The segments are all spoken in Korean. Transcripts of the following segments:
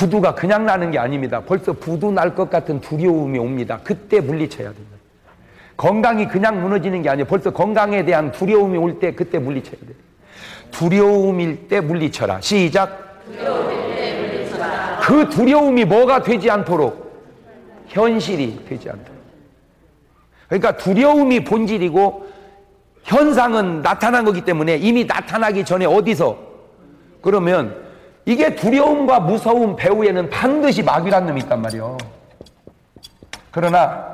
부두가 그냥 나는 게 아닙니다. 벌써 부두 날 것 같은 두려움이 옵니다. 그때 물리쳐야 됩니다. 건강이 그냥 무너지는 게 아니에요. 벌써 건강에 대한 두려움이 올 때 그때 물리쳐야 돼요. 두려움일 때 물리쳐라. 시작. 그 두려움이 뭐가 되지 않도록 현실이 되지 않도록. 그러니까 두려움이 본질이고 현상은 나타난 거기 때문에 이미 나타나기 전에 어디서 그러면 이게 두려움과 무서움 배후에는 반드시 마귀란 놈이 있단 말이요. 그러나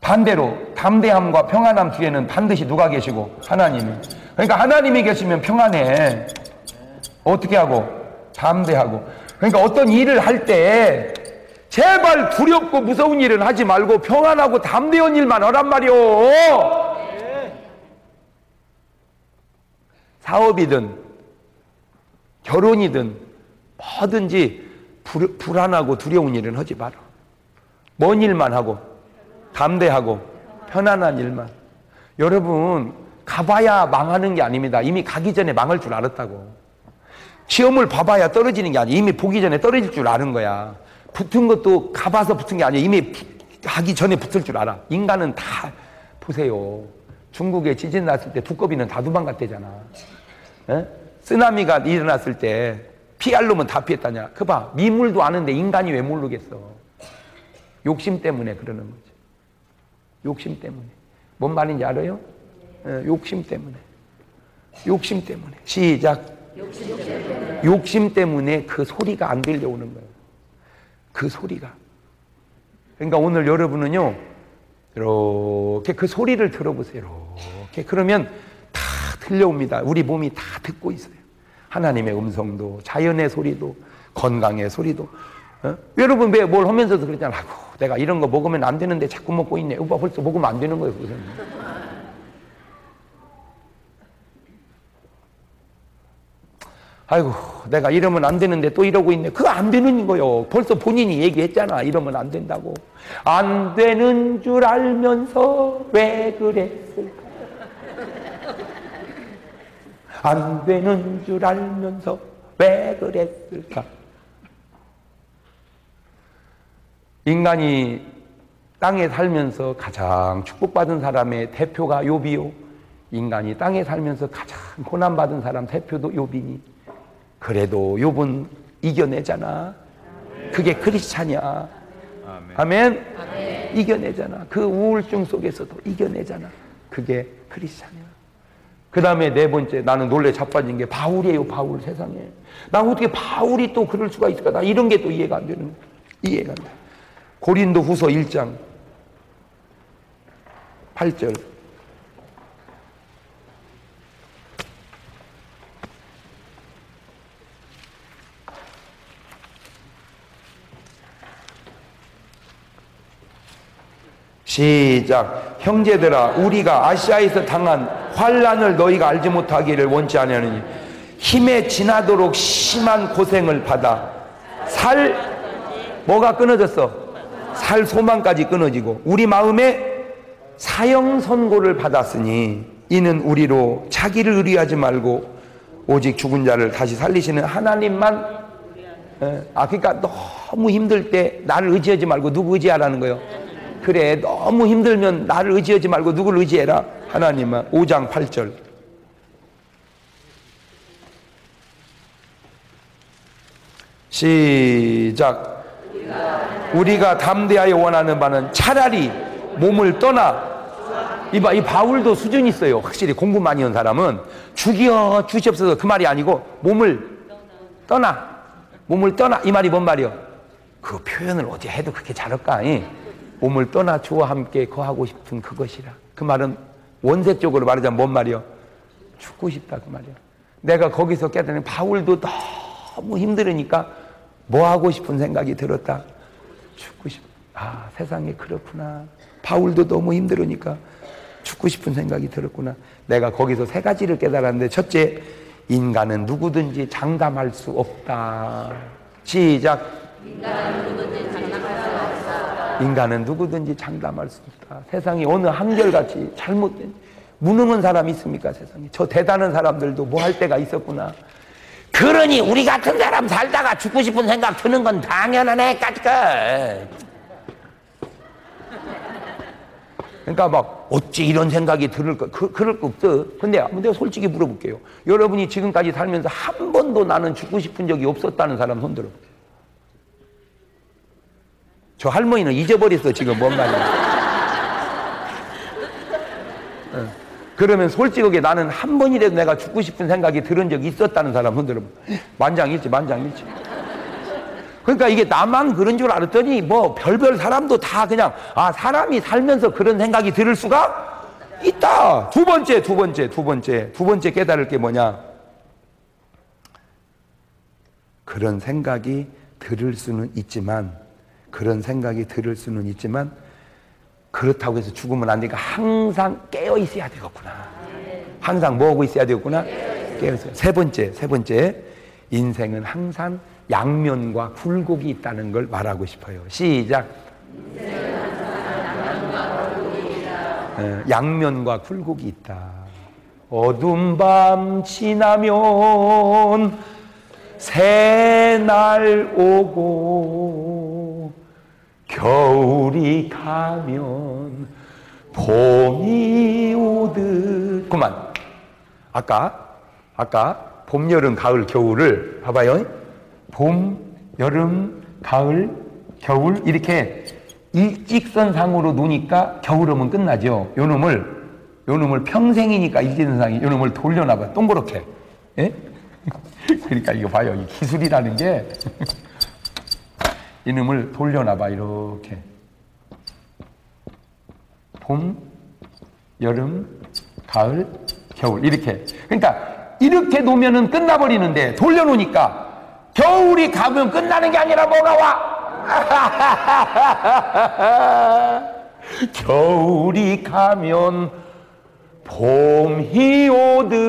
반대로 담대함과 평안함 뒤에는 반드시 누가 계시고 하나님이. 그러니까 하나님이 계시면 평안해. 어떻게 하고 담대하고. 그러니까 어떤 일을 할 때 제발 두렵고 무서운 일은 하지 말고 평안하고 담대한 일만 하란 말이오. 사업이든 결혼이든 뭐든지 불, 불안하고 두려운 일은 하지 마라. 먼 일만 하고 담대하고 편안한 일만. 여러분, 가봐야 망하는 게 아닙니다. 이미 가기 전에 망할 줄 알았다고. 시험을 봐봐야 떨어지는 게 아니야. 이미 보기 전에 떨어질 줄 아는 거야. 붙은 것도 가봐서 붙은 게 아니야. 이미 하기 전에 붙을 줄 알아. 인간은 다 보세요. 중국에 지진 났을 때 두꺼비는 다 도망갔대잖아. 에? 쓰나미가 일어났을 때 피할 놈은 다 피했다냐. 그 봐. 미물도 아는데 인간이 왜 모르겠어. 욕심 때문에 그러는 거지. 욕심 때문에. 뭔 말인지 알아요? 예, 욕심 때문에. 욕심 때문에. 시작. 욕심 때문에. 그 소리가 안 들려오는 거예요. 그 소리가. 그러니까 오늘 여러분은요, 이렇게 그 소리를 들어보세요. 이렇게. 그러면 다 들려옵니다. 우리 몸이 다 듣고 있어요. 하나님의 음성도, 자연의 소리도, 건강의 소리도. 어? 여러분 왜 뭘 하면서도 그러잖아. 아이고, 내가 이런 거 먹으면 안 되는데 자꾸 먹고 있네. 오빠 벌써 먹으면 안 되는 거예요. 그래서. 아이고, 내가 이러면 안 되는데 또 이러고 있네. 그거 안 되는 거요. 벌써 본인이 얘기했잖아. 이러면 안 된다고. 안 되는 줄 알면서 왜 그랬을까? 안 되는 줄 알면서 왜 그랬을까? 인간이 땅에 살면서 가장 축복받은 사람의 대표가 요비요. 인간이 땅에 살면서 가장 고난받은 사람 대표도 요비니. 그래도 욥은 이겨내잖아. 그게 크리스찬이야. 아멘. 아멘. 이겨내잖아. 그 우울증 속에서도 이겨내잖아. 그게 크리스찬이야. 그 다음에 네 번째 나는 놀래 자빠진 게 바울이에요. 바울 세상에. 나 어떻게 바울이 또 그럴 수가 있을까? 나 이런 게 또 이해가 안 되는. 이해가 안 돼. 고린도 후서 1장 8절. 시작. 형제들아, 우리가 아시아에서 당한 환란을 너희가 알지 못하기를 원치 아니하느니 힘에 지나도록 심한 고생을 받아 살 뭐가 끊어졌어? 살 소망까지 끊어지고 우리 마음에 사형 선고를 받았으니 이는 우리로 자기를 의리하지 말고 오직 죽은 자를 다시 살리시는 하나님만 예. 아 그러니까 너무 힘들 때 나를 의지하지 말고 누구 의지하라는 거예요? 그래 너무 힘들면 나를 의지하지 말고 누구를 의지해라 하나님은 5장 8절. 시작. 우리가 담대하여 원하는 바는 차라리 몸을 떠나. 이봐 이 바울도 수준이 있어요. 확실히 공부 많이 한 사람은 죽여 주시옵소서 그 말이 아니고 몸을 떠나. 몸을 떠나. 이 말이 뭔 말이요? 그 표현을 어디 해도 그렇게 잘할까? 이? 몸을 떠나 주와 함께 거하고 싶은 그것이라. 그 말은 원색적으로 말하자면 뭔 말이요? 죽고 싶다 그 말이요. 내가 거기서 깨달은 바울도 너무 힘들으니까 뭐 하고 싶은 생각이 들었다. 죽고 싶. 아 세상에 그렇구나. 바울도 너무 힘들으니까 죽고 싶은 생각이 들었구나. 내가 거기서 세 가지를 깨달았는데 첫째 인간은 누구든지 장담할 수 없다. 시작. 인간은 누구든지 인간은 누구든지 장담할 수 없다. 세상이 어느 한결같이 잘못된 무능한 사람이 있습니까 세상에? 저 대단한 사람들도 뭐 할 때가 있었구나. 그러니 우리 같은 사람 살다가 죽고 싶은 생각 드는 건 당연한 애까지가. 그러니까 막 어찌 이런 생각이 들을까 그, 그럴 거 없어 근데 내가 솔직히 물어볼게요 여러분이 지금까지 살면서 한 번도 나는 죽고 싶은 적이 없었다는 사람 손들어 저 할머니는 잊어버렸어 지금 뭔 말이야 그러면 솔직하게 나는 한 번이라도 내가 죽고 싶은 생각이 들은 적이 있었다는 사람 손들어 만장일치 만장일치 그러니까 이게 나만 그런 줄 알았더니 뭐 별별 사람도 다 그냥 아 사람이 살면서 그런 생각이 들을 수가 있다. 두 번째, 두 번째, 두 번째, 두 번째 깨달을 게 뭐냐? 그런 생각이 들을 수는 있지만 그런 생각이 들을 수는 있지만 그렇다고 해서 죽으면 안 되니까 항상 깨어 있어야 되겠구나. 항상 뭐하고 있어야 되겠구나? 깨어 있어야. 세 번째, 세 번째. 인생은 항상 양면과 굴곡이 있다는 걸 말하고 싶어요. 시작. 예, 양면과 굴곡이 있다. 어둠 밤 지나면 새날 오고 겨울이 가면 봄이 오듯 그만 아까 아까 봄 여름 가을 겨울을 봐봐요 봄, 여름, 가을, 겨울 이렇게 일직선상으로 노니까 겨울 오면 끝나죠. 요 놈을 요 놈을 평생이니까 일직선상이 요 놈을 돌려놔봐 동그랗게. 예? 그러니까 이거 봐요. 이 기술이라는 게 이놈을 돌려놔봐 이렇게. 봄, 여름, 가을, 겨울 이렇게. 그러니까 이렇게 놓으면은 끝나버리는데 돌려놓으니까 겨울이 가면 끝나는 게 아니라 뭐가 와? 겨울이 가면 봄이 오듯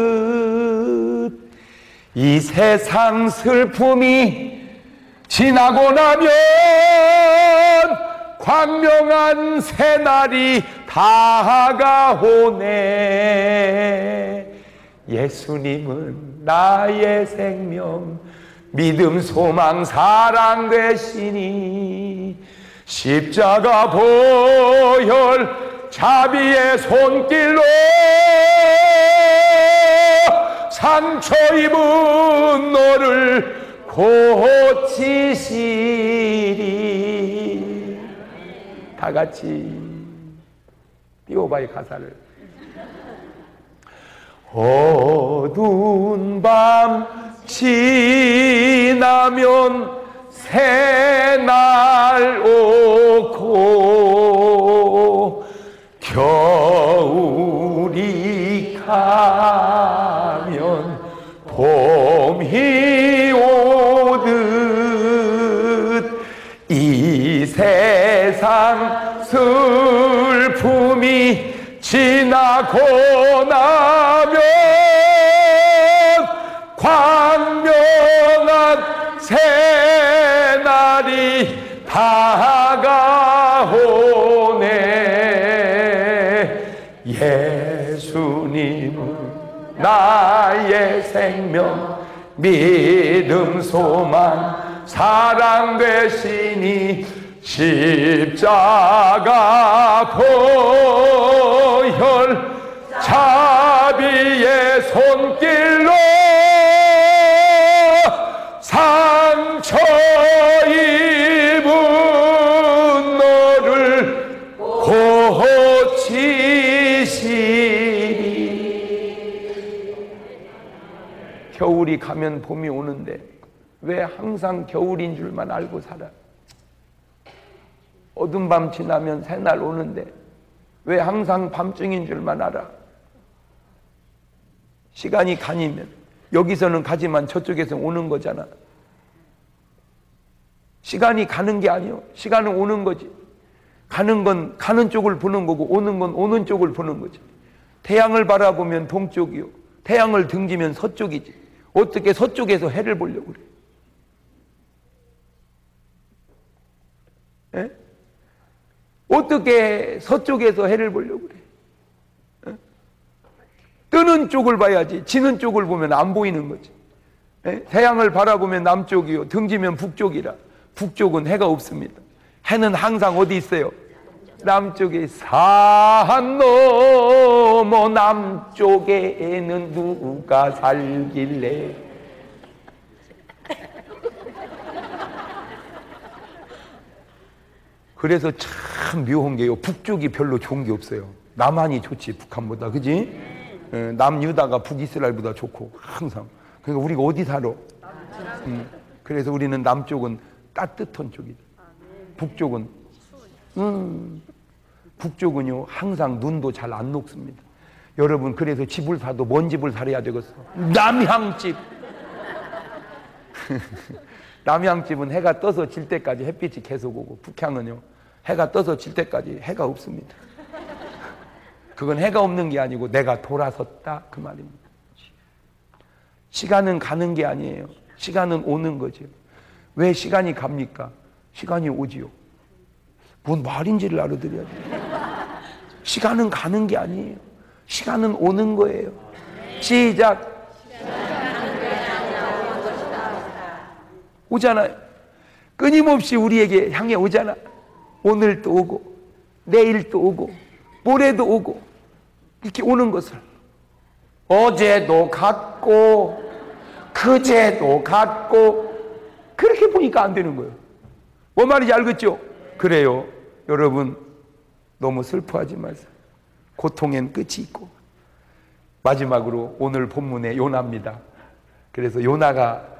이 세상 슬픔이 지나고 나면 광명한 새날이 다가오네. 예수님은 나의 생명 믿음, 소망, 사랑 되시니 십자가 보혈 자비의 손길로 상처 입은 너를 고치시리. 다 같이 띄워봐요 가사를. 어두운 밤 지나면 새날 오고 겨울이 가면 봄이 세상 슬픔이 지나고 나면 광명한 새날이 다가오네. 예수님은 나의 생명 믿음 소망 사랑 되시니 십자가 보혈 자비의 손길로 상처 입은 너를 고치시리 겨울이 가면 봄이 오는데 왜 항상 겨울인 줄만 알고 살아? 어둠 밤 지나면 새날 오는데 왜 항상 밤중인 줄만 알아? 시간이 가니면 여기서는 가지만 저쪽에서 오는 거잖아. 시간이 가는 게 아니요. 시간은 오는 거지. 가는 건 가는 쪽을 보는 거고 오는 건 오는 쪽을 보는 거지. 태양을 바라보면 동쪽이요. 태양을 등지면 서쪽이지. 어떻게 서쪽에서 해를 보려고 그래? 에? 어떻게 서쪽에서 해를 보려고 그래? 에? 뜨는 쪽을 봐야지. 지는 쪽을 보면 안 보이는 거지. 예? 태양을 바라보면 남쪽이요 등지면 북쪽이라 북쪽은 해가 없습니다 해는 항상 어디 있어요? 남쪽에 산 넘어 남쪽에는 누가 살길래 그래서 참 묘한 게요 북쪽이 별로 좋은 게 없어요 남한이 좋지 북한보다 그지? 예, 남유다가 북이스라엘보다 좋고 항상 그러니까 우리가 어디 살아? 음, 그래서 우리는 남쪽은 따뜻한 쪽이다 북쪽은 음, 북쪽은요 항상 눈도 잘 안 녹습니다. 여러분 그래서 집을 사도 뭔 집을 살아야 되겠어? 남향집. 남향집은 해가 떠서 질 때까지 햇빛이 계속 오고 북향은요 해가 떠서 질 때까지 해가 없습니다. 그건 해가 없는 게 아니고 내가 돌아섰다 그 말입니다. 시간은 가는 게 아니에요. 시간은 오는 거죠. 왜 시간이 갑니까? 시간이 오지요. 뭔 말인지를 알아들어야 돼요. 시간은 가는 게 아니에요. 시간은 오는 거예요. 시작. 오잖아요. 끊임없이 우리에게 향해 오잖아. 오늘 또 오고, 내일 또 오고, 모레도 오고, 이렇게 오는 것을. 어제도 같고, 그제도 같고, 그렇게 보니까 안 되는 거예요. 뭐 말인지 알겠죠? 그래요. 여러분, 너무 슬퍼하지 마세요. 고통엔 끝이 있고. 마지막으로 오늘 본문의 요나입니다. 그래서 요나가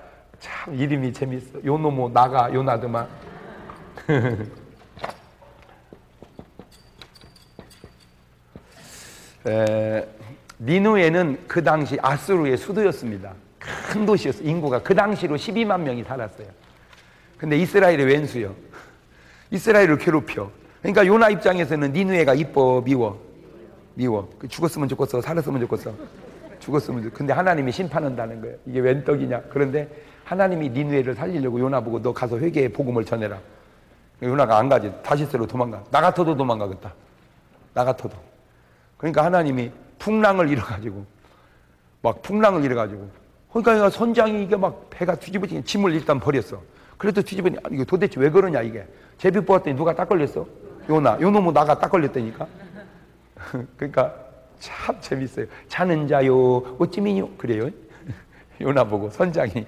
참 이름이 재밌어. 요노모 나가 요나드만. 에, 니누에는 그 당시 아수르의 수도였습니다. 큰 도시였어. 인구가 그 당시로 12만 명이 살았어요. 근데 이스라엘의 왼수요. 이스라엘을 괴롭혀. 그러니까 요나 입장에서는 니누에가 이뻐 미워 미워. 그 죽었으면 좋겠어. 살았으면 좋겠어. 죽었으면 좋. 근데 하나님이 심판한다는 거예요. 이게 웬 떡이냐? 그런데 하나님이 니누에를 살리려고 요나 보고 너 가서 회개의 복음을 전해라. 요나가 안 가지. 다시스로 도망가. 나 같아도 도망가겠다. 나 같아도. 그러니까 하나님이 풍랑을 일어가지고 막 풍랑을 일어가지고 그러니까 선장이 이게 막 배가 뒤집어지게 짐을 일단 버렸어. 그래도 뒤집어니 이게 도대체 왜 그러냐 이게 제비 뽑았더니 누가 딱 걸렸어? 요나 요놈은 나가 딱 걸렸다니까. 그러니까 참 재밌어요. 자는 자요 어찌미뇨 그래요. 요나 보고 선장이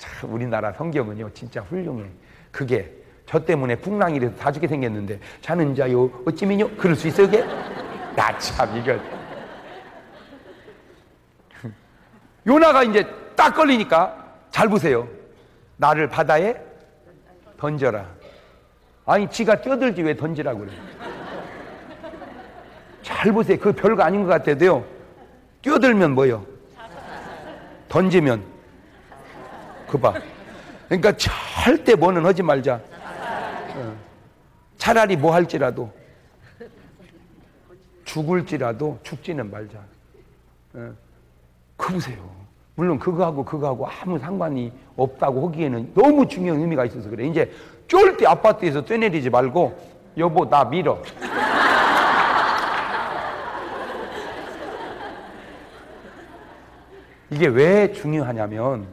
참 우리나라 성경은요 진짜 훌륭해. 그게 저 때문에 풍랑이 돼서 다 죽게 생겼는데 자는 자요 어찌미뇨 그럴 수 있어요 그게? 나 참 이거 요나가 이제 딱 걸리니까 잘 보세요. 나를 바다에 던져라. 아니 지가 뛰어들지 왜 던지라고 그래. 잘 보세요. 그 별거 아닌 것 같아도요. 뛰어들면 뭐요? 던지면 그 봐. 그러니까 절대 뭐는 하지 말자. 어. 차라리 뭐 할지라도 죽을지라도 죽지는 말자. 어. 그 보세요. 물론 그거하고 그거하고 아무 상관이 없다고 하기에는 너무 중요한 의미가 있어서 그래. 이제 쫄 때 아파트에서 뛰내리지 말고 여보 나 밀어. 이게 왜 중요하냐면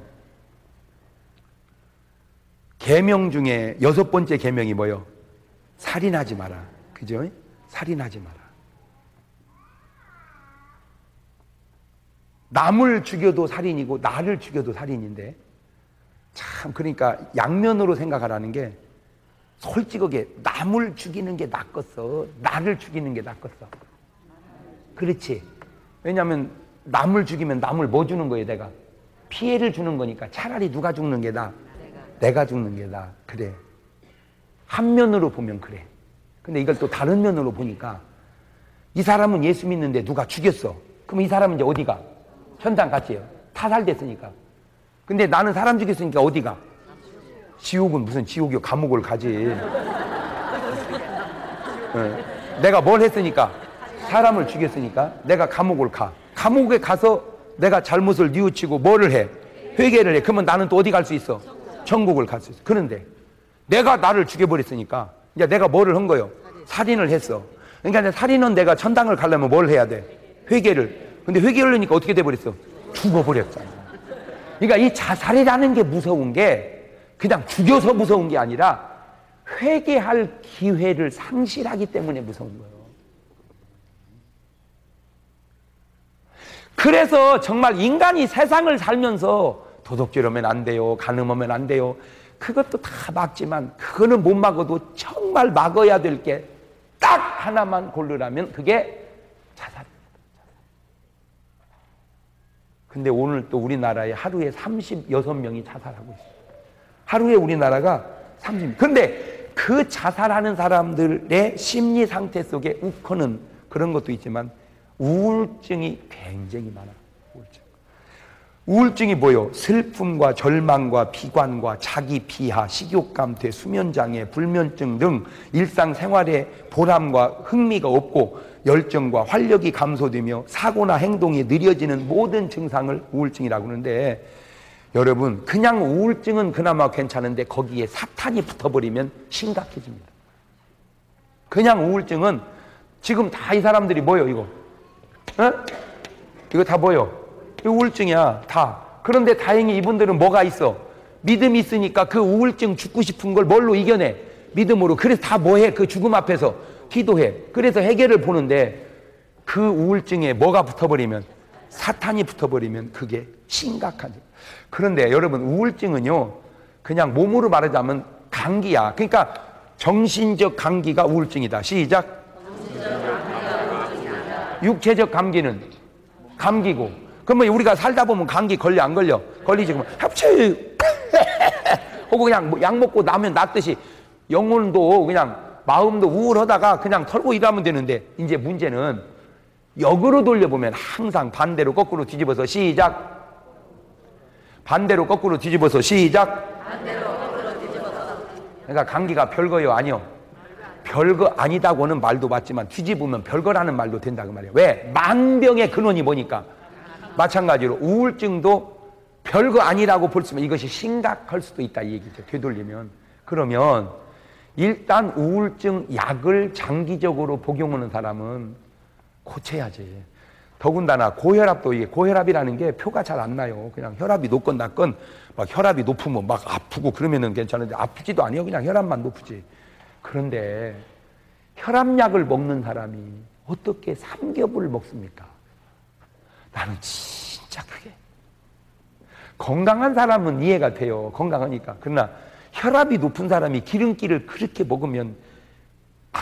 계명 중에 여섯 번째 계명이 뭐요? 살인하지 마라. 그죠? 살인하지 마라. 남을 죽여도 살인이고 나를 죽여도 살인인데 참 그러니까 양면으로 생각하라는 게 솔직하게 남을 죽이는 게 낫겠어 나를 죽이는 게 낫겠어 그렇지 왜냐하면 남을 죽이면 남을 뭐 주는 거예요 내가 피해를 주는 거니까 차라리 누가 죽는 게 나아 내가 죽는 게 나아 그래 한 면으로 보면 그래 근데 이걸 또 다른 면으로 보니까 이 사람은 예수 믿는데 누가 죽였어 그럼 이 사람은 이제 어디가 천당 같지요. 타살됐으니까. 근데 나는 사람 죽였으니까 어디가? 지옥은 무슨 지옥이요? 감옥을 가지. 어. 내가 뭘 했으니까? 사람을 죽였으니까 내가 감옥을 가. 감옥에 가서 내가 잘못을 뉘우치고 뭐를 해? 회개를 해. 그러면 나는 또 어디 갈 수 있어? 천국을 갈 수 있어. 그런데 내가 나를 죽여버렸으니까 이제 내가 뭐를 한 거요? 살인을 했어. 그러니까 살인은 내가 천당을 가려면 뭘 해야 돼? 회개를 근데 회개하려니까 어떻게 돼버렸어? 죽어버렸잖아. 그러니까 이 자살이라는 게 무서운 게 그냥 죽여서 무서운 게 아니라 회개할 기회를 상실하기 때문에 무서운 거예요. 그래서 정말 인간이 세상을 살면서 도둑질하면 안 돼요. 간음하면 안 돼요. 그것도 다 막지만 그거는 못 막아도 정말 막아야 될 게 딱 하나만 고르라면 그게 자살입니다. 근데 오늘 또 우리나라에 하루에 36명이 자살하고 있어요. 하루에 우리나라가 30. 근데 그 자살하는 사람들의 심리 상태 속에 우커는 그런 것도 있지만 우울증이 굉장히 많아요. 우울증. 우울증이 뭐요? 슬픔과 절망과 비관과 자기 비하, 식욕 감퇴, 수면 장애, 불면증 등 일상 생활에 보람과 흥미가 없고 열정과 활력이 감소되며 사고나 행동이 느려지는 모든 증상을 우울증이라고 하는데 여러분 그냥 우울증은 그나마 괜찮은데 거기에 사탄이 붙어버리면 심각해집니다. 그냥 우울증은 지금 다 이 사람들이 뭐요 이거? 어? 이거 다 뭐요? 우울증이야 다. 그런데 다행히 이분들은 뭐가 있어? 믿음이 있으니까 그 우울증 죽고 싶은 걸 뭘로 이겨내? 믿음으로. 그래서 다 뭐해? 그 죽음 앞에서 기도해. 그래서 해결을 보는데 그 우울증에 뭐가 붙어버리면 사탄이 붙어버리면 그게 심각하죠. 그런데 여러분 우울증은요 그냥 몸으로 말하자면 감기야. 그러니까 정신적 감기가 우울증이다. 시작. 육체적 감기는 감기고. 그러면 우리가 살다 보면 감기 걸려 안 걸려? 걸리지 그러면 합치 하고 그냥 뭐약 먹고 나면 낫듯이 영혼도 그냥 마음도 우울하다가 그냥 털고 일하면 되는데 이제 문제는 역으로 돌려보면 항상 반대로 거꾸로 뒤집어서 시작. 반대로 거꾸로 뒤집어서 시작. 그러니까 감기가 별거요 아니요. 별거 아니다고는 말도 맞지만 뒤집으면 별거라는 말도 된다 그 말이에요. 왜? 만병의 근원이 뭐니까. 마찬가지로 우울증도 별거 아니라고 볼 수 있으면 이것이 심각할 수도 있다 이 얘기죠. 되돌리면. 그러면 일단 우울증 약을 장기적으로 복용하는 사람은 고쳐야지. 더군다나 고혈압도 이게 고혈압이라는 게 표가 잘 안 나요. 그냥 혈압이 높건 낮건 막 혈압이 높으면 막 아프고 그러면은 괜찮은데 아프지도 아니요. 그냥 혈압만 높지. 그런데 혈압약을 먹는 사람이 어떻게 삼겹을 먹습니까? 나는 진짜 그게 건강한 사람은 이해가 돼요. 건강하니까. 그러나 혈압이 높은 사람이 기름기를 그렇게 먹으면 아,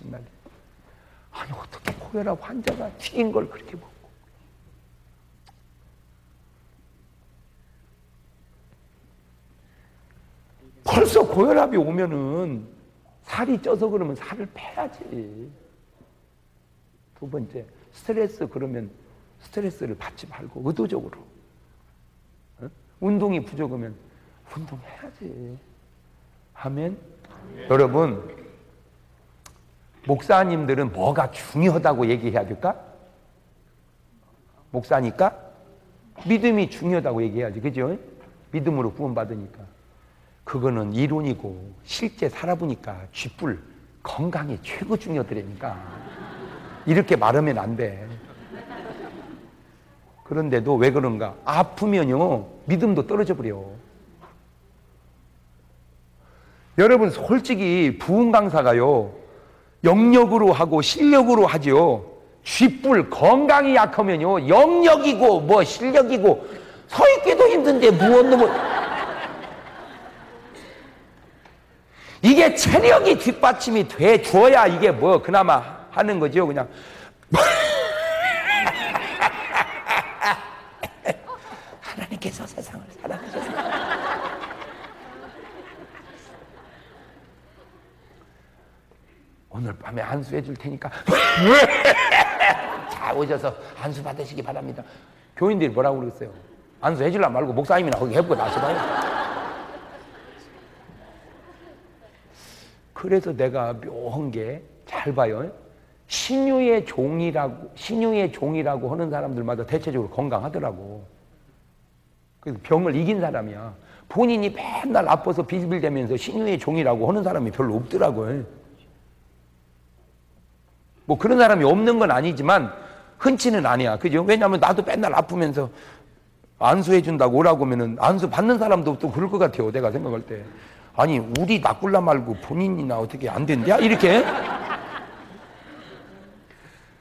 정말. 아니 어떻게 고혈압 환자가 튀긴 걸 그렇게 먹고 벌써 고혈압이 오면은 살이 쪄서 그러면 살을 빼야지. 두 번째, 스트레스 그러면 스트레스를 받지 말고 의도적으로. 어? 운동이 부족하면 운동해야지. 하면 여러분 목사님들은 뭐가 중요하다고 얘기해야 될까? 목사니까 믿음이 중요하다고 얘기해야지. 그죠? 믿음으로 구원받으니까. 그거는 이론이고 실제 살아보니까 쥐뿔 건강이 최고 중요하더라니까. 이렇게 말하면 안 돼. 그런데도 왜 그런가? 아프면요, 믿음도 떨어져 버려. 여러분, 솔직히 부흥 강사가요, 영역으로 하고 실력으로 하지요. 쥐뿔 건강이 약하면요, 영역이고 뭐 실력이고 서 있기도 힘든데 무엇 놈을. 이게 체력이 뒷받침이 돼 줘야 이게 뭐 그나마 하는 거죠, 그냥. 하나님께서 세상을 사랑하셨습니다. 오늘 밤에 안수해 줄 테니까 자 오셔서 안수 받으시기 바랍니다. 교인들이 뭐라고 그러겠어요? 안수해 줄라 말고 목사님이나 거기 해보고 나서 봐요. 그래서 내가 묘한 게 잘 봐요. 신유의 종이라고 신유의 종이라고 하는 사람들마다 대체적으로 건강하더라고. 그래서 병을 이긴 사람이야. 본인이 맨날 아파서 비빌대면서 신유의 종이라고 하는 사람이 별로 없더라고요. 뭐 그런 사람이 없는 건 아니지만 흔치는 아니야. 그죠? 왜냐하면 나도 맨날 아프면서 안수해 준다고 오라고 하면은 안수 받는 사람도 또 그럴 것 같아요. 내가 생각할 때. 아니, 우리 낚을라 말고 본인이나 어떻게 안 된대야? 이렇게.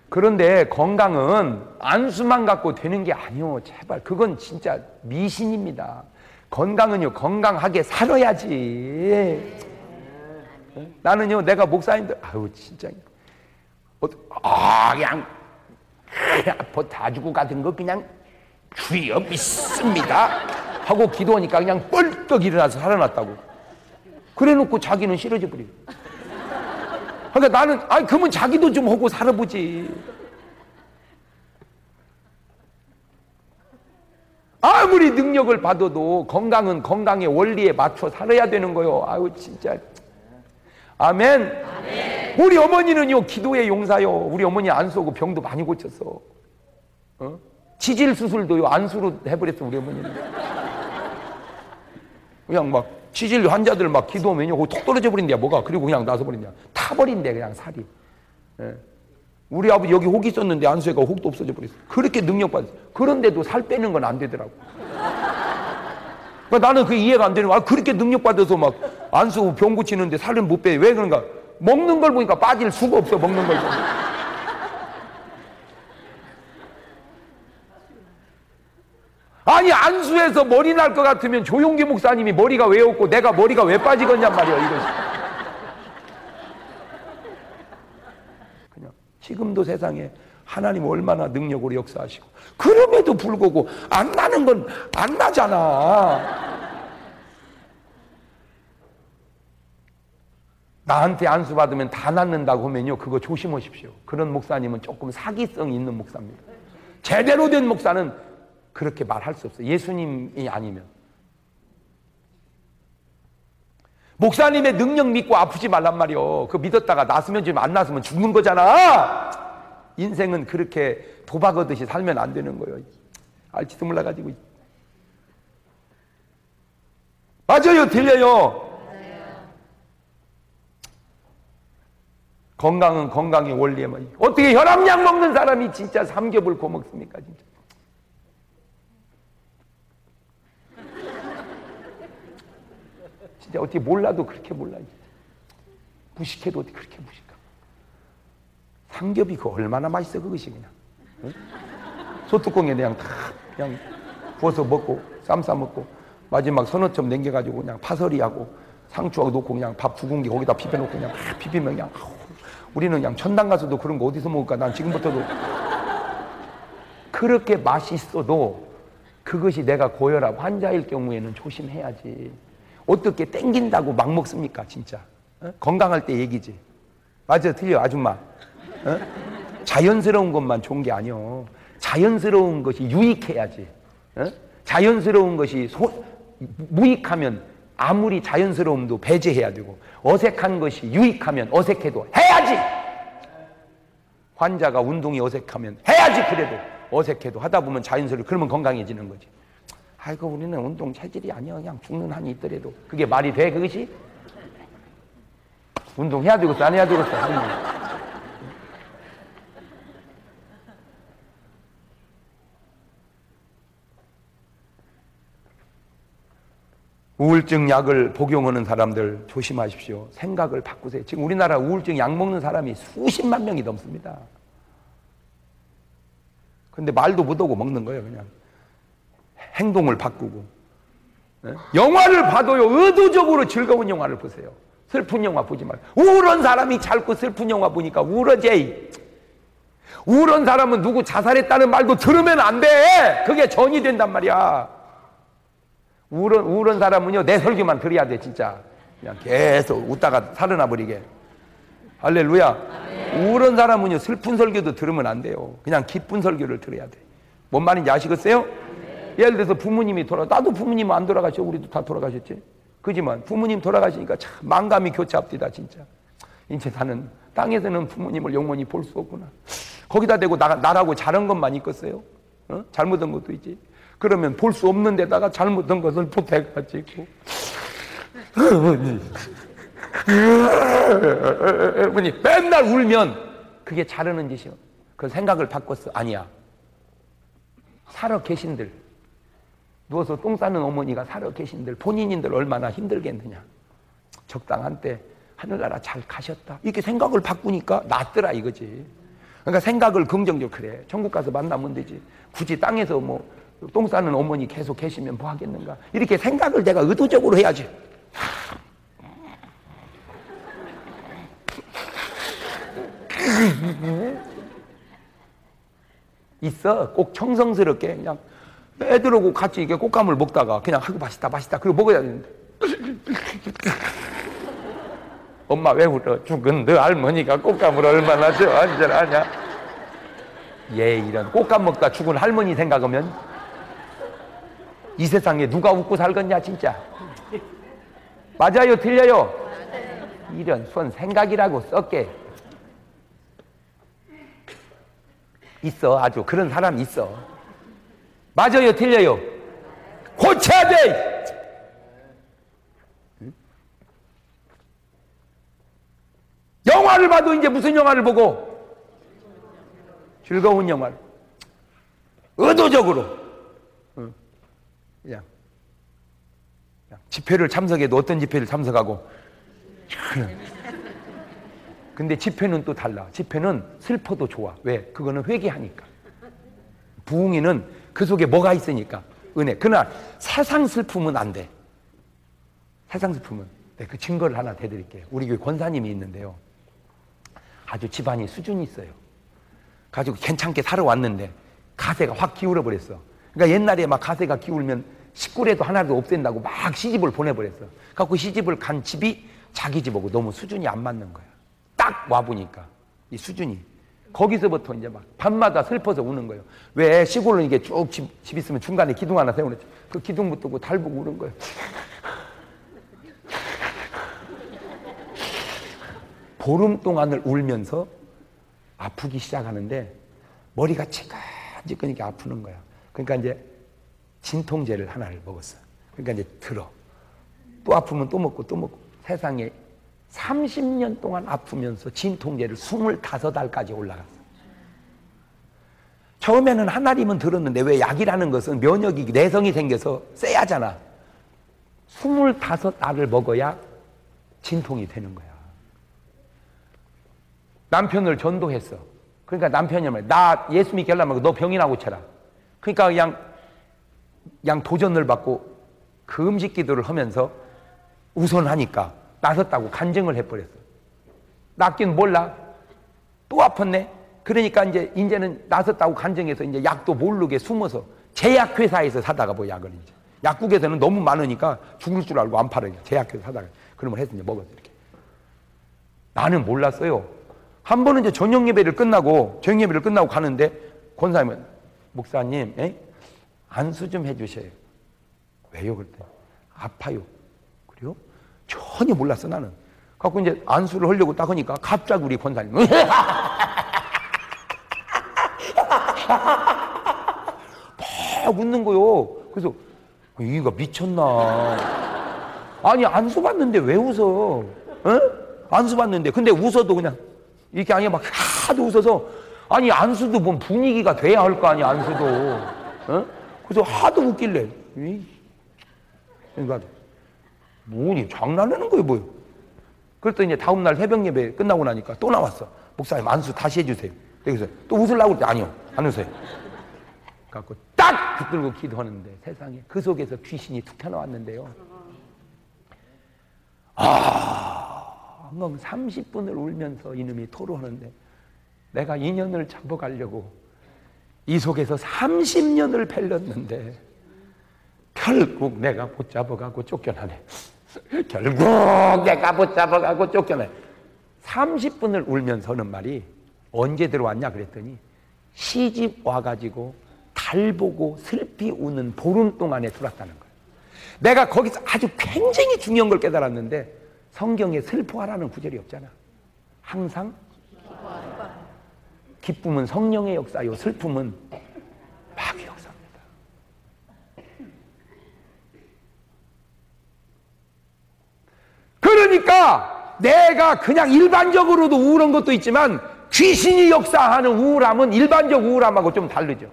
그런데 건강은 안수만 갖고 되는 게 아니요. 제발. 그건 진짜 미신입니다. 건강은요, 건강하게 살아야지. 나는요, 내가 목사님들, 아유, 진짜. 어, 아, 그냥, 아파 다 주고 가던 거 그냥 주여 믿습니다. 하고 기도하니까 그냥 뻘떡 일어나서 살아났다고. 그래 놓고 자기는 싫어져 버려. 그러니까 나는, 아니, 그러면 자기도 좀 하고 살아보지. 아무리 능력을 받아도 건강은 건강의 원리에 맞춰 살아야 되는 거요. 아유, 진짜. 아멘. 아멘. 우리 어머니는요, 기도의 용사요. 우리 어머니 안수하고 병도 많이 고쳤어. 어? 치질 수술도요, 안수로 해버렸어, 우리 어머니는. 그냥 막, 치질 환자들 막 기도하면요, 톡 떨어져 버린대, 뭐가. 그리고 그냥 나서 버린대. 타버린대, 그냥 살이. 예. 우리 아버지 여기 혹 있었는데 안수해가 혹도 없어져 버렸어. 그렇게 능력 받았어. 그런데도 살 빼는 건 안 되더라고. 그러니까 나는 그 이해가 안 되는 거야. 아, 그렇게 능력 받아서 막 안수 병 고치는데 살을 못 빼. 왜 그런가? 먹는 걸 보니까 빠질 수가 없어, 먹는 걸 보니까. 아니 안수해서 머리 날 것 같으면 조용기 목사님이 머리가 왜 없고 내가 머리가 왜 빠지겠냔 말이야 이것이. 그냥 지금도 세상에 하나님 얼마나 능력으로 역사하시고. 그럼에도 불구하고 안 나는 건 안 나잖아. 나한테 안수 받으면 다 낫는다고 하면요 그거 조심하십시오. 그런 목사님은 조금 사기성 있는 목사입니다. 제대로 된 목사는 그렇게 말할 수 없어요. 예수님이 아니면. 목사님의 능력 믿고 아프지 말란 말이요. 그 믿었다가 났으면 지금 안 났으면 죽는 거잖아. 인생은 그렇게 도박하듯이 살면 안 되는 거예요. 알지도 몰라가지고. 맞아요, 들려요. 건강은 건강의 원리에만. 어떻게 혈압약 먹는 사람이 진짜 삼겹을 고먹습니까, 진짜. 진짜 어떻게 몰라도 그렇게 몰라. 무식해도 어떻게 그렇게 무식하. 삼겹이 그 얼마나 맛있어 그것이 그냥. 응? 소뚜껑에 그냥 다 그냥 부어서 먹고 쌈 싸 먹고 마지막 선어점 남겨가지고 그냥 파설이하고 상추하고 놓고 그냥 밥두 공기 거기다 비벼놓고 그냥 비비면 그냥 우리는 그냥 천당 가서도 그런 거 어디서 먹을까? 난 지금부터도 그렇게 맛있어도 그것이 내가 고혈압 환자일 경우에는 조심해야지. 어떻게 땡긴다고 막 먹습니까, 진짜? 어? 건강할 때 얘기지. 맞아, 틀려, 아줌마. 어? 자연스러운 것만 좋은 게 아니요. 자연스러운 것이 유익해야지. 어? 자연스러운 것이 소, 무익하면 아무리 자연스러움도 배제해야 되고 어색한 것이 유익하면 어색해도 해야지. 환자가 운동이 어색하면 해야지 그래도 어색해도 하다 보면 자연스럽게 그러면 건강해지는 거지. 아이고 우리는 운동 체질이 아니야 그냥 죽는 한이 있더라도 그게 말이 돼 그것이? 운동해야 되겠어 안 해야 되겠어 우울증 약을 복용하는 사람들 조심하십시오. 생각을 바꾸세요. 지금 우리나라 우울증 약 먹는 사람이 수십만 명이 넘습니다. 근데 말도 못하고 먹는 거예요, 그냥. 행동을 바꾸고 네? 영화를 봐도요 의도적으로 즐거운 영화를 보세요. 슬픈 영화 보지 말고 우울한 사람이 자꾸 슬픈 영화 보니까 우울하지. 우울한 사람은 누구 자살했다는 말도 들으면 안돼. 그게 전이 된단 말이야. 우울한, 우울한 사람은요 내 설교만 들어야 돼 진짜. 그냥 계속 웃다가 살아나 버리게. 할렐루야. 우울한 사람은요 슬픈 설교도 들으면 안 돼요. 그냥 기쁜 설교를 들어야 돼뭔 말인지 아시겠어요? 예를 들어서 부모님이 돌아, 나도 부모님 안 돌아가셔. 우리도 다 돌아가셨지. 그지만 부모님 돌아가시니까 참 망감이 교차합디다, 진짜. 인체 사는 땅에서는 부모님을 영원히 볼 수 없구나. 거기다 대고 나, 나라고 잘한 것만 있겠어요? 어? 잘못한 것도 있지. 그러면 볼 수 없는 데다가 잘못한 것을 보태가지고. 어머니. 어머니, 맨날 울면 그게 잘하는 짓이요. 그 생각을 바꿨어. 아니야. 살아 계신들. 누워서 똥 싸는 어머니가 살아 계신들. 본인인들 얼마나 힘들겠느냐. 적당한 때 하늘나라 잘 가셨다. 이렇게 생각을 바꾸니까 낫더라 이거지. 그러니까 생각을 긍정적으로 그래. 천국 가서 만나면 되지. 굳이 땅에서 뭐 똥 싸는 어머니 계속 계시면 뭐 하겠는가. 이렇게 생각을 내가 의도적으로 해야지. 있어. 꼭 청성스럽게 그냥 애들하고 같이 이게 꽃감을 먹다가 그냥 하고 맛있다 맛있다 그리고 먹어야 되는데 엄마 왜 울어? 죽은 너 할머니가 꽃감을 얼마나 좋아하냐? 예, 이런 꽃감 먹다 죽은 할머니 생각하면 이 세상에 누가 웃고 살겠냐, 진짜. 맞아요, 틀려요? 이런 손 생각이라고 썩게. 있어, 아주 그런 사람 있어. 맞아요, 틀려요? 고쳐야 돼! 영화를 봐도 이제 무슨 영화를 보고? 즐거운 영화를. 의도적으로. 그냥, 집회를 참석해도 어떤 집회를 참석하고. 근데 집회는 또 달라. 집회는 슬퍼도 좋아. 왜? 그거는 회개하니까. 부흥이는 그 속에 뭐가 있으니까 은혜 그날 세상 슬픔은 안 돼 세상 슬픔은 네, 그 증거를 하나 대드릴게요 우리 교회 권사님이 있는데요 아주 집안이 수준이 있어요. 가지고 괜찮게 살아 왔는데 가세가 확 기울어 버렸어. 그러니까 옛날에 막 가세가 기울면 식구라도 하나도 없앤다고 막 시집을 보내버렸어. 갖고 시집을 간 집이 자기 집하고 너무 수준이 안 맞는 거야. 딱 와보니까 이 수준이 거기서부터 이제 막 밤마다 슬퍼서 우는 거예요. 왜 시골로 이게 쭉 집, 집 있으면 중간에 기둥 하나 세워놓지. 그 기둥 붙고 달보고 우는 거예요. 보름 동안을 울면서 아프기 시작하는데 머리가 지끈지끈하게 아프는 거야. 그러니까 이제 진통제를 하나를 먹었어. 그러니까 이제 들어. 또 아프면 또 먹고 또 먹고 세상에 30년 동안 아프면서 진통제를 25달까지 올라갔어. 처음에는 한 알이면 들었는데 왜 약이라는 것은 면역이 내성이 생겨서 쎄하잖아. 25알을 먹어야 진통이 되는 거야. 남편을 전도했어. 그러니까 남편이 말, 나 예수 믿게 하려면 너 병이나 고쳐라. 그러니까 그냥, 그냥 도전을 받고 그 음식 기도를 하면서 우선하니까 나섰다고 간증을 해버렸어. 낫긴 몰라. 또 아팠네. 그러니까 이제, 이제는 나섰다고 간증해서 이제 약도 모르게 숨어서 제약회사에서 사다가 뭐 약을 이제. 약국에서는 너무 많으니까 죽을 줄 알고 안 팔아요. 제약회사 사다가. 그러면 해서 이제 먹었어. 이렇게. 나는 몰랐어요. 한 번은 이제 저녁 예배를 끝나고 저녁 예배를 끝나고 가는데 권사님은 목사님 에? 안수 좀 해주셔요. 왜요? 그랬더니 아파요. 전혀 몰랐어 나는. 갖고 이제 안수를 하려고 딱 하니까 갑자기 우리 권사님 막 웃는 거요. 그래서 이가 미쳤나? 아니 안수 받는데 왜 웃어? 어? 안수 받는데 근데 웃어도 그냥 이렇게 아니야 막 하도 웃어서 아니 안수도 뭔 분위기가 돼야 할 거 아니야 안수도 어? 그래서 하도 웃길래 그러니까 뭐니? 장난하는 거예요 뭐요? 그랬더니 이제 다음날 새벽 예배 끝나고 나니까 또 나왔어. 목사님 안수 다시 해주세요. 그래서 또 웃으려고 그랬더니 아니요. 안 웃어요. 갖고 딱 붙들고 기도하는데 세상에 그 속에서 귀신이 툭 튀어나왔는데요. 아 엉엉 30분을 울면서 이놈이 토로하는데 내가 인연을 잡아가려고 이 속에서 30년을 펠렸는데 결국 내가 못 잡아가고 쫓겨나네. 결국 내가 못 잡아가고 쫓겨나네. 30분을 울면서 하는 말이 언제 들어왔냐 그랬더니 시집 와가지고 달 보고 슬피 우는 보름 동안에 들어왔다는 거예요. 내가 거기서 아주 굉장히 중요한 걸 깨달았는데 성경에 슬퍼하라는 구절이 없잖아. 항상 기쁨은 성령의 역사요. 슬픔은 마귀 역사입니다. 그러니까 내가 그냥 일반적으로도 우울한 것도 있지만 귀신이 역사하는 우울함은 일반적 우울함하고 좀 다르죠.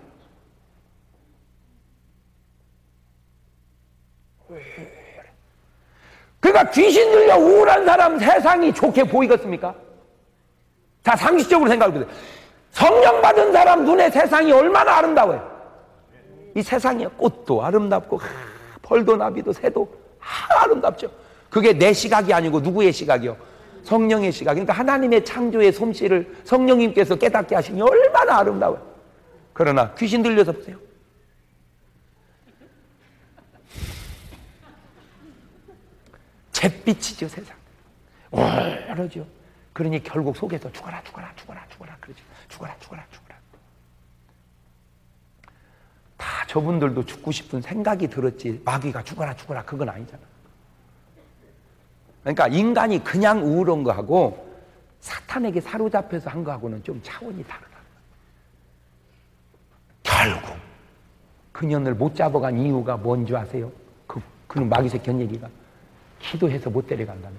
그러니까 귀신 들려 우울한 사람 세상이 좋게 보이겠습니까? 자, 상식적으로 생각해 보세요. 성령 받은 사람 눈에 세상이 얼마나 아름다워요. 이 세상에 꽃도 아름답고 하, 벌도 나비도 새도 하, 아름답죠. 그게 내 시각이 아니고 누구의 시각이요? 성령의 시각. 그러니까 하나님의 창조의 솜씨를 성령님께서 깨닫게 하시니 얼마나 아름다워요. 그러나 귀신 들려서 보세요. 잿빛이죠 세상. 얼어죠. 그러니 결국 속에서 죽어라 죽어라 죽어라 죽어라 그러죠. 죽어라 죽어라 죽어라. 다 저분들도 죽고 싶은 생각이 들었지 마귀가 죽어라 죽어라 그건 아니잖아. 그러니까 인간이 그냥 우울한 거하고 사탄에게 사로잡혀서 한 거하고는 좀 차원이 다르다. 결국 그년을 못 잡아간 이유가 뭔지 아세요? 그, 그는 마귀새 견얘기가 기도해서 못 데려간다는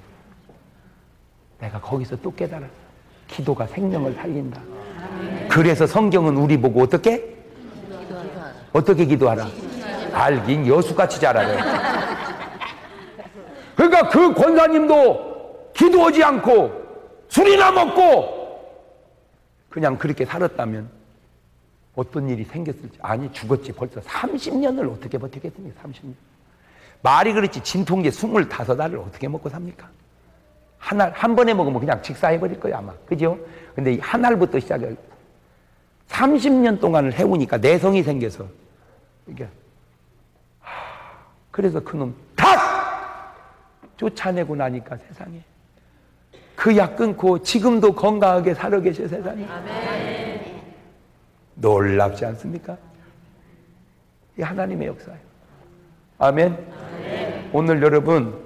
내가 거기서 또 깨달았어. 기도가 생명을 살린다. 그래서 성경은 우리 보고 어떻게? 어떻게 기도하라? 알긴 여수같이 잘하네. 그러니까 그 권사님도 기도하지 않고 술이나 먹고 그냥 그렇게 살았다면 어떤 일이 생겼을지 아니 죽었지 벌써 30년을 어떻게 버티겠습니까 30년? 말이 그렇지 진통제 25알을 어떻게 먹고 삽니까? 한 알, 한 번에 먹으면 그냥 직사해버릴 거예요 아마. 그죠? 근데 한 알부터 시작해 30년 동안을 해오니까 내성이 생겨서 이게 그래서 그놈 다 쫓아내고 나니까 세상에 그 약 끊고 지금도 건강하게 살아 계셔 세상에. 놀랍지 않습니까? 이 하나님의 역사예요 아멘. 아멘. 오늘 여러분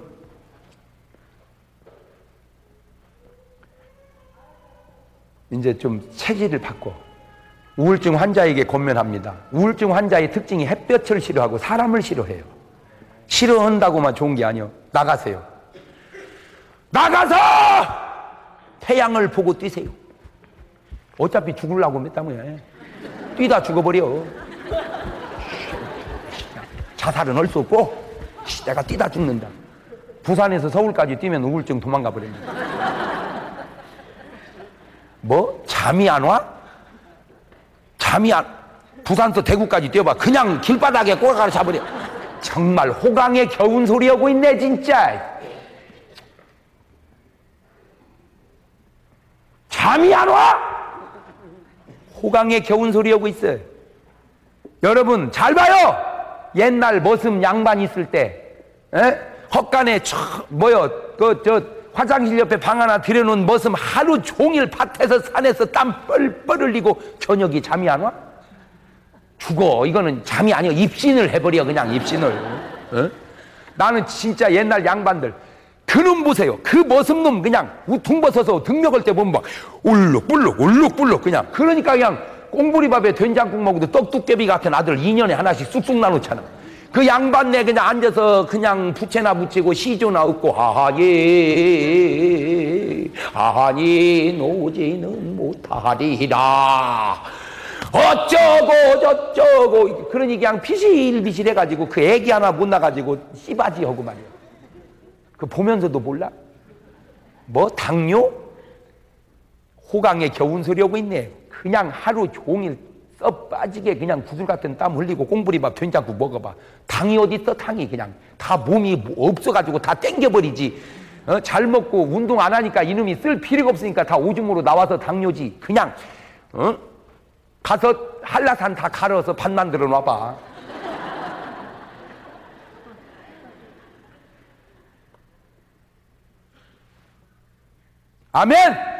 이제 좀 체질을 바꿔 우울증 환자에게 권면합니다. 우울증 환자의 특징이 햇볕을 싫어하고 사람을 싫어해요. 싫어한다고만 좋은 게 아니요. 나가세요. 나가서 태양을 보고 뛰세요. 어차피 죽으려고 몇다음에 뛰다 죽어버려. 자살은 할 수 없고 내가 뛰다 죽는다. 부산에서 서울까지 뛰면 우울증 도망가 버립니다. 뭐 잠이 안 와? 잠이 안 부산서 대구까지 뛰어봐. 그냥 길바닥에 꼬라가를 잡으려. 정말 호강에 겨운 소리 하고 있네 진짜. 잠이 안 와? 호강에 겨운 소리 하고 있어요. 여러분 잘 봐요. 옛날 머슴 양반 있을 때 에? 헛간에 저, 뭐요 그 저 화장실 옆에 방 하나 들여놓은 머슴 하루 종일 밭에서 산에서 땀 뻘뻘 흘리고 저녁이 잠이 안 와? 죽어. 이거는 잠이 아니야. 입신을 해버려 그냥 입신을. 어? 나는 진짜 옛날 양반들 그놈 보세요. 그 머슴놈 그냥 둥 벗어서 등 먹을 때 보면 막 울룩불룩 울룩불룩 그냥 그러니까 그냥 꽁부리밥에 된장국 먹어도 떡두께비 같은 아들 2년에 하나씩 쑥쑥 나놓잖아. 그 양반네 그냥 앉아서 그냥 부채나 붙이고 시조나 웃고 하하니 하하니 노지는 못하리라 어쩌고 저쩌고 그러니 그냥 피실비실 해가지고 그 애기 하나 못 나가지고 씨바지 하고 말이야 그 보면서도 몰라 뭐 당뇨 호강에 겨운 소리 하고 있네 그냥 하루 종일 써 빠지게 그냥 구슬 같은 땀 흘리고 꽁부리밥 된장국 먹어봐. 당이 어디 있어 당이 그냥 다 몸이 없어가지고 다 땡겨버리지. 어? 잘 먹고 운동 안 하니까 이놈이 쓸 필요가 없으니까 다 오줌으로 나와서 당뇨지. 그냥 어? 가서 한라산 다 갈아서 밥 만들어 놔봐. 아멘.